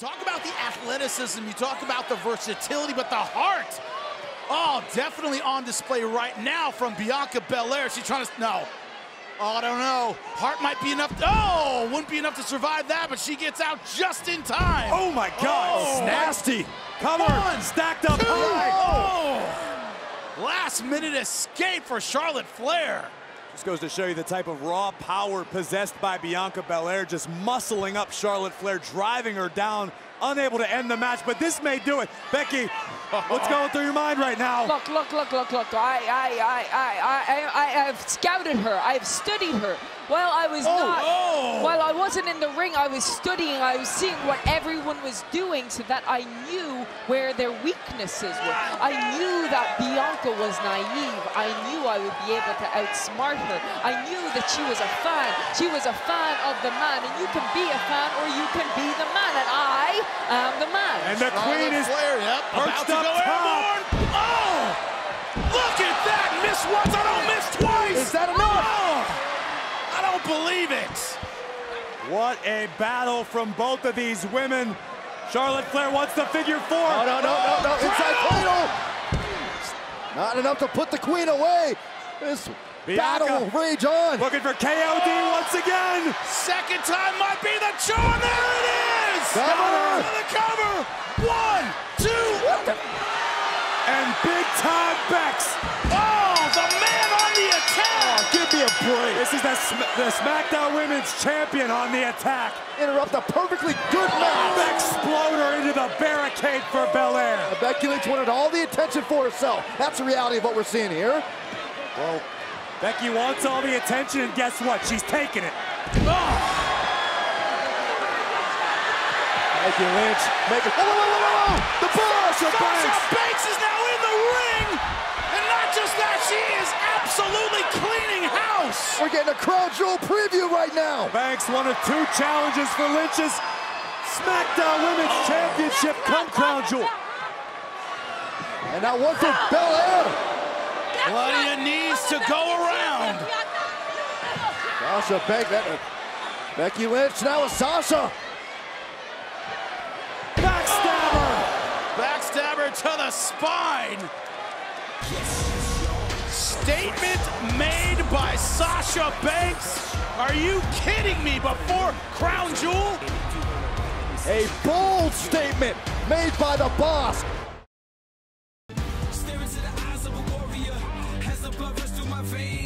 Talk about the athleticism, you talk about the versatility, but the heart. Oh, definitely on display right now from Bianca Belair. She's trying to, no. Oh, I don't know. Heart might be enough. Oh, wouldn't be enough to survive that, but she gets out just in time. Oh my God, Oh. nasty. Cover, One, stacked up Two. high. Oh. Last minute escape for Charlotte Flair. This goes to show you the type of raw power possessed by Bianca Belair, just muscling up Charlotte Flair, driving her down, unable to end the match, but this may do it. Becky, what's going through your mind right now? Look, look, look, look, look. I, I, I, I, I, I, I have scouted her. I've studied her. While I was Oh, not, oh. while I wasn't in the ring, I was studying. I was seeing what everyone was doing, so that I knew where their weaknesses were. I knew that Bianca was naive. I knew I would be able to outsmart her. I knew that she was a fan. She was a fan of the man, and you can be a fan or you can be the man, and I am the man. And the queen is Flair, yep, about perched to up go top. airborne. Oh, look at that! Miss once, I don't miss twice. Is that enough? Oh, I don't believe it. What a battle from both of these women. Charlotte Flair wants the figure four. Oh, no, no, no, no. Inside cradle. Not enough to put the queen away. This Bianca. battle will rage on. Looking for KOD once again. Second time might be the charm. There it is. Cover. Cover. One, two. And big time Bex. Oh, the man on the attack. Oh, give me a break. This is the, Sm- the SmackDown Women's Champion on the attack. Interrupt a perfectly good match. Exploder into the barricade for Belair. Becky Lynch wanted all the attention for herself. That's the reality of what we're seeing here. Well, Becky wants all the attention, and guess what? She's taking it. Oh, Becky Lynch making. Whoa, whoa, whoa, whoa, whoa! The boss of Sasha Banks. Banks is now in the ring. And not just that, she is absolutely cleaning house. We're getting a Crown Jewel preview right now. Banks, one of two challenges for Lynch's SmackDown Women's Championship come Crown Jewel. And now one for Belair. Plenty of knees to go around. Sasha Banks. Becky Lynch now with Sasha. to the spine. Statement made by Sasha Banks. Are you kidding me before Crown Jewel? A bold statement made by the boss. Staring to the eyes of a warrior, has the blood rush through my veins.